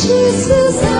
是四散。